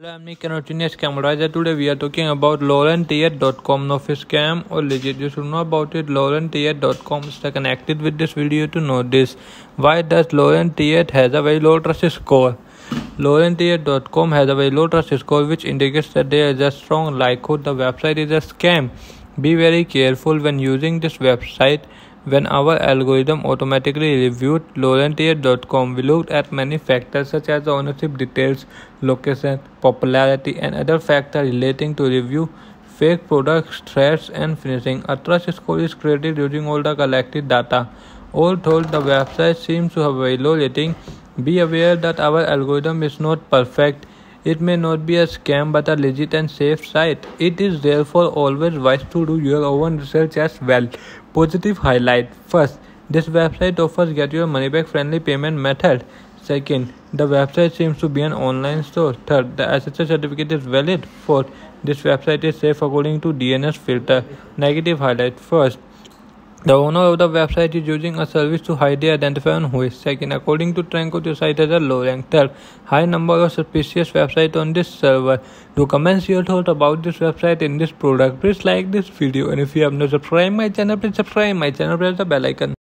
Hello, I'm Nick Canotinius Camera. Today we are talking about LaurenTier.com. No fish scam or legit. You should know about it. LaurenTier.com is connected with this video to know this. Why does LaurenTier has a very low trust score? LaurenTier.com has a very low trust score, which indicates that there is a strong likelihood the website is a scam. Be very careful when using this website when our algorithm automatically reviewed Lawrntiet.com, we looked at many factors such as ownership details, location, popularity, and other factors relating to review, fake products, threats, and phishing. A trust score is created using all the collected data. All told, the website seems to have a low rating. Be aware that our algorithm is not perfect. It may not be a scam but a legit and safe site. It is therefore always wise to do your own research as well. Positive highlight First, this website offers get your money back friendly payment method. Second, the website seems to be an online store. Third, the SSL certificate is valid. Fourth, this website is safe according to DNS filter. Negative highlight First, the owner of the website is using a service to hide the identifier on. Second, according to Tranco, the site has a low rank. Third, high number of suspicious websites on this server. Do comment your thought about this website in this product. Please like this video and if you have not subscribed my channel, please subscribe my channel. Press the bell icon.